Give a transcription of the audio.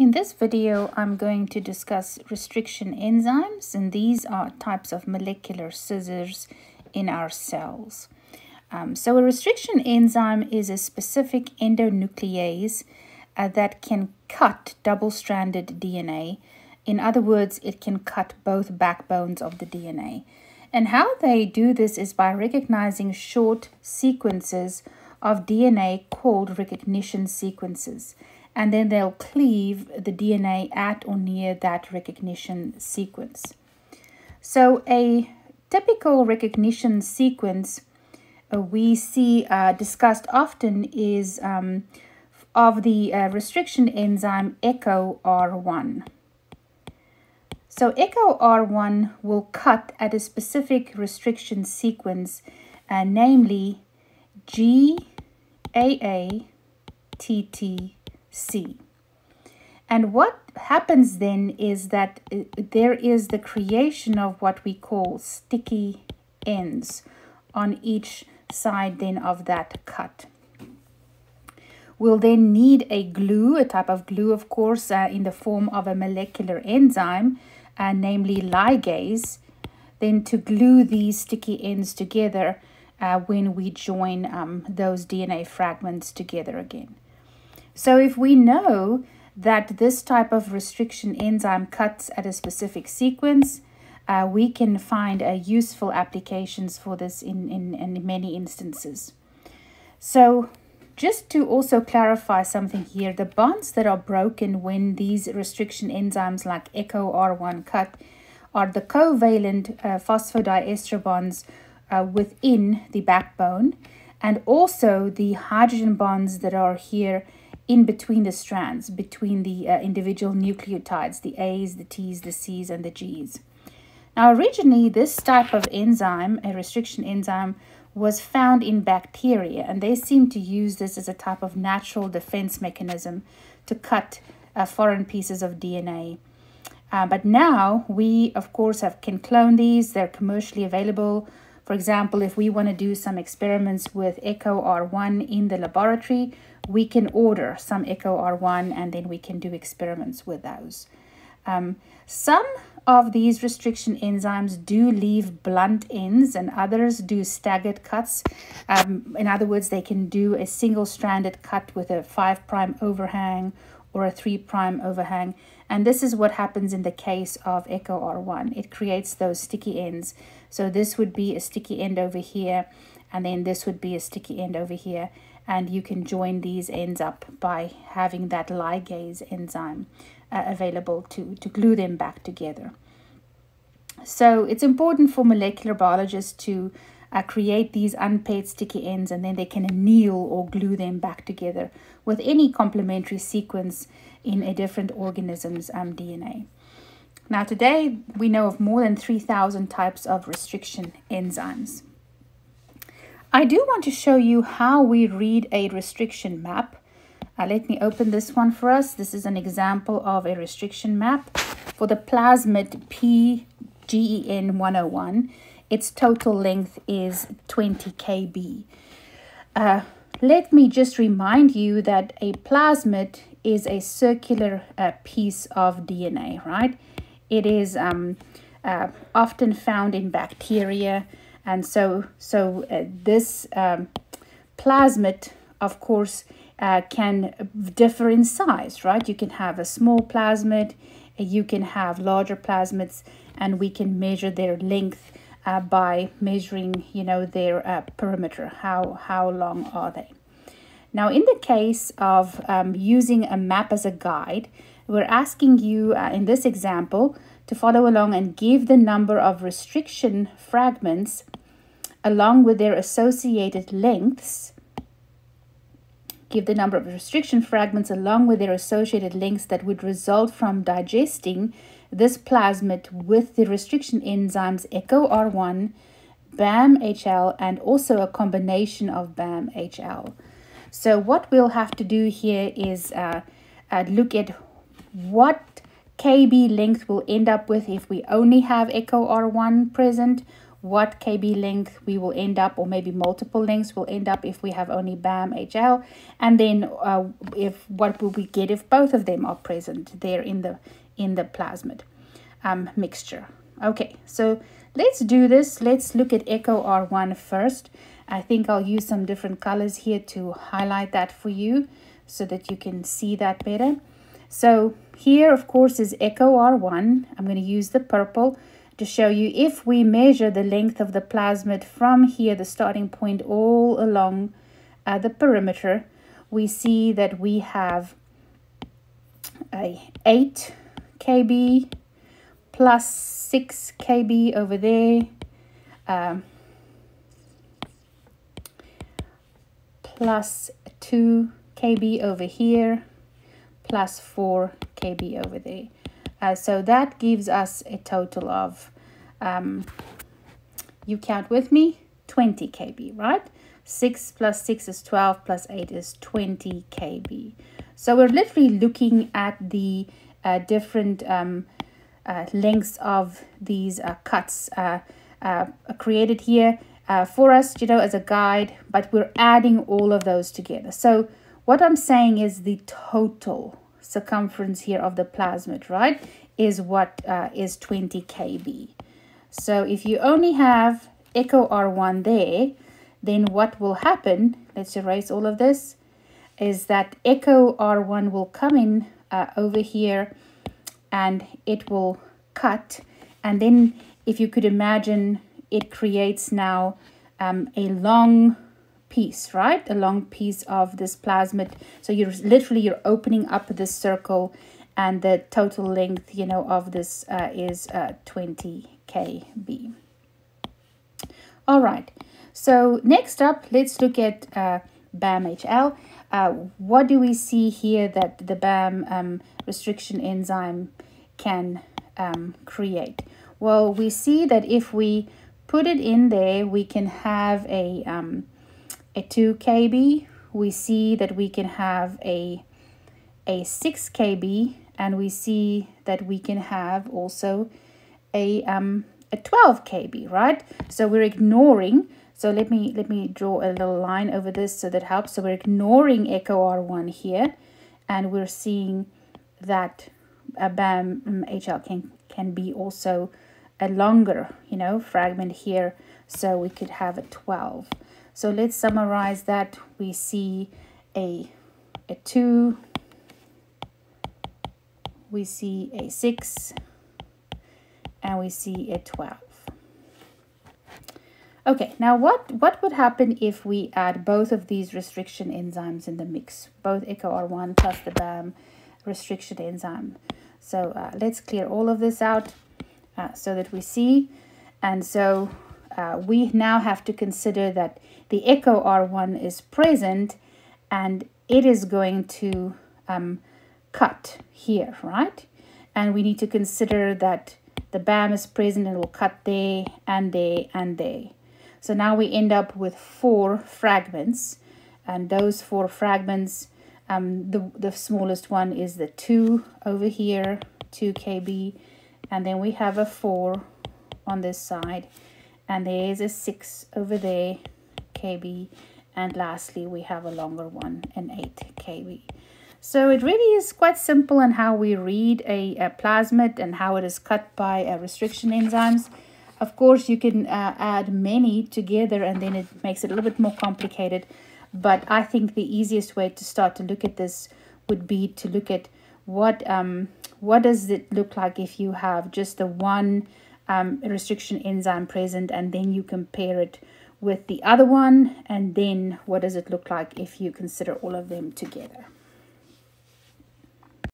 In this video, I'm going to discuss restriction enzymes, and these are types of molecular scissors in our cells. Um, so a restriction enzyme is a specific endonuclease uh, that can cut double-stranded DNA. In other words, it can cut both backbones of the DNA. And how they do this is by recognizing short sequences of DNA called recognition sequences and then they'll cleave the DNA at or near that recognition sequence. So a typical recognition sequence uh, we see uh, discussed often is um, of the uh, restriction enzyme EcoR1. So EcoR1 will cut at a specific restriction sequence, uh, namely GAATT C. And what happens then is that uh, there is the creation of what we call sticky ends on each side then of that cut. We'll then need a glue, a type of glue, of course, uh, in the form of a molecular enzyme, uh, namely ligase, then to glue these sticky ends together uh, when we join um, those DNA fragments together again. So if we know that this type of restriction enzyme cuts at a specific sequence, uh, we can find uh, useful applications for this in, in, in many instances. So just to also clarify something here, the bonds that are broken when these restriction enzymes like EcoR1 cut are the covalent uh, phosphodiester bonds uh, within the backbone and also the hydrogen bonds that are here in between the strands, between the uh, individual nucleotides, the A's, the T's, the C's, and the G's. Now, originally, this type of enzyme, a restriction enzyme, was found in bacteria, and they seem to use this as a type of natural defense mechanism to cut uh, foreign pieces of DNA. Uh, but now we, of course, have can clone these. They're commercially available. For example, if we want to do some experiments with EcoR1 in the laboratory, we can order some EcoR1 and then we can do experiments with those. Um, some of these restriction enzymes do leave blunt ends and others do staggered cuts. Um, in other words, they can do a single stranded cut with a 5' overhang or a 3' overhang. And this is what happens in the case of EcoR1. It creates those sticky ends. So this would be a sticky end over here, and then this would be a sticky end over here and you can join these ends up by having that ligase enzyme uh, available to, to glue them back together. So it's important for molecular biologists to uh, create these unpaired sticky ends and then they can anneal or glue them back together with any complementary sequence in a different organism's um, DNA. Now today we know of more than 3,000 types of restriction enzymes. I do want to show you how we read a restriction map. Uh, let me open this one for us. This is an example of a restriction map for the plasmid PGEN 101. Its total length is 20 kb. Uh, let me just remind you that a plasmid is a circular uh, piece of DNA, right? It is um, uh, often found in bacteria, and so so uh, this um, plasmid of course uh, can differ in size right? You can have a small plasmid you can have larger plasmids and we can measure their length uh, by measuring you know their uh, perimeter. How how long are they? Now in the case of um, using a map as a guide we're asking you uh, in this example to follow along and give the number of restriction fragments along with their associated lengths. Give the number of restriction fragments along with their associated lengths that would result from digesting this plasmid with the restriction enzymes EcoR1, BAM-HL, and also a combination of BAM-HL. So what we'll have to do here is uh, uh, look at what KB length we'll end up with if we only have EcoR1 present what KB length we will end up, or maybe multiple lengths will end up if we have only BAM HL, and then uh, if what will we get if both of them are present there in the in the plasmid um, mixture. Okay, so let's do this. Let's look at EcoR1 first. I think I'll use some different colors here to highlight that for you so that you can see that better. So here, of course, is EcoR1. I'm going to use the purple to show you if we measure the length of the plasmid from here, the starting point all along uh, the perimeter, we see that we have a 8 kb plus 6 kb over there, um, plus 2 kb over here, plus 4 kb over there. Uh, so that gives us a total of, um, you count with me, 20 kb, right? 6 plus 6 is 12 plus 8 is 20 kb. So we're literally looking at the uh, different um, uh, lengths of these uh, cuts uh, uh, created here uh, for us, you know, as a guide, but we're adding all of those together. So what I'm saying is the total circumference here of the plasmid, right, is what uh, is 20 kb. So if you only have EcoR1 there, then what will happen, let's erase all of this, is that EcoR1 will come in uh, over here and it will cut. And then if you could imagine, it creates now um, a long piece, right? A long piece of this plasmid. So you're literally, you're opening up this circle and the total length, you know, of this uh, is uh, 20 kb. All right, so next up, let's look at uh, BAM-HL. Uh, what do we see here that the BAM um, restriction enzyme can um, create? Well, we see that if we put it in there, we can have a um, a 2 kb we see that we can have a a 6 kb and we see that we can have also a um a 12 kb right? So we're ignoring so let me let me draw a little line over this so that helps. So we're ignoring EcoR1 here and we're seeing that a bam hl um, can can be also a longer you know fragment here. So we could have a 12 so let's summarize that. We see a, a 2, we see a 6, and we see a 12. Okay, now what, what would happen if we add both of these restriction enzymes in the mix, both EcoR1 plus the BAM restriction enzyme? So uh, let's clear all of this out uh, so that we see. And so uh, we now have to consider that the EcoR1 is present and it is going to um, cut here, right? And we need to consider that the BAM is present and will cut there and there and there. So now we end up with four fragments and those four fragments, um, the, the smallest one is the 2 over here, 2 kb, and then we have a 4 on this side, and there is a 6 over there, kb and lastly we have a longer one an 8 kb so it really is quite simple in how we read a, a plasmid and how it is cut by uh, restriction enzymes. Of course you can uh, add many together and then it makes it a little bit more complicated. But I think the easiest way to start to look at this would be to look at what um, what does it look like if you have just the one um, restriction enzyme present and then you compare it with the other one and then what does it look like if you consider all of them together.